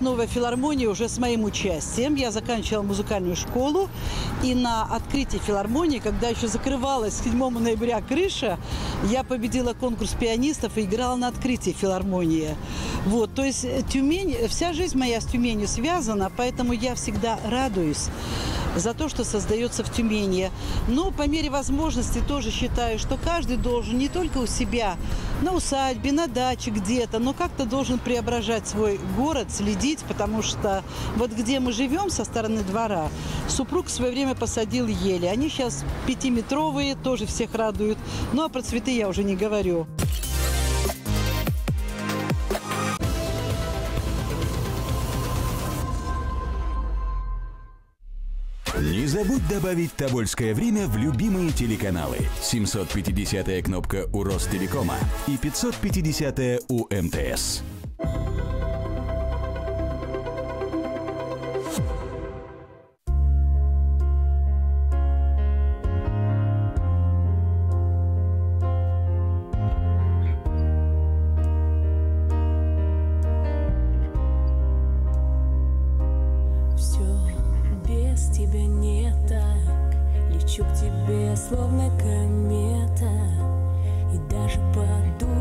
Новая филармония уже с моим участием. Я заканчивала музыкальную школу. И на открытии филармонии, когда еще закрывалась 7 ноября крыша, я победила конкурс пианистов и играла на открытии филармонии. Вот, то есть э, Тюмень, вся жизнь моя с Тюменью связана, поэтому я всегда радуюсь за то, что создается в Тюмени. Но по мере возможности тоже считаю, что каждый должен не только у себя, на усадьбе, на даче где-то, но как-то должен преображать свой город, следить, потому что вот где мы живем со стороны двора, супруг в свое время посадил ели. Они сейчас пятиметровые, тоже всех радуют. Ну а про цветы я уже не говорю. Не забудь добавить тобольское время в любимые телеканалы. 750-я кнопка у Ростелекома и 550-я у МТС. без тебя не так Лечу к тебе, словно комета И даже подумаю.